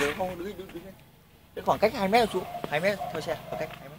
Được không? Đứng đứng đứng. Cái khoảng cách 2 mét xuống 2 mét thôi xe, khoảng cách 2 mét.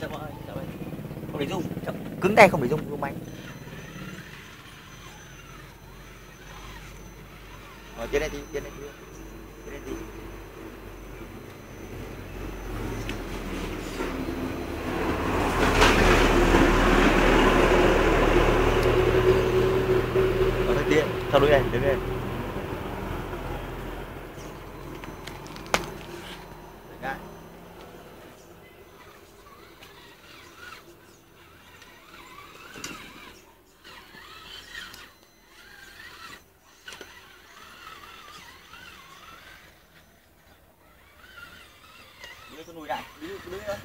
chậm ơi chậm ơi không để rung chậm. Cứng tay không để rung rung máy. Rồi tiến lên đi tiến lên đi. Tiến lên đi. Rồi thôi tiến sau đuôi này đứng lên. Đấy. tôi lùi lại lưới nữa.